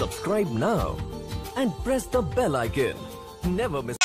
Subscribe now and press the bell icon. Never miss.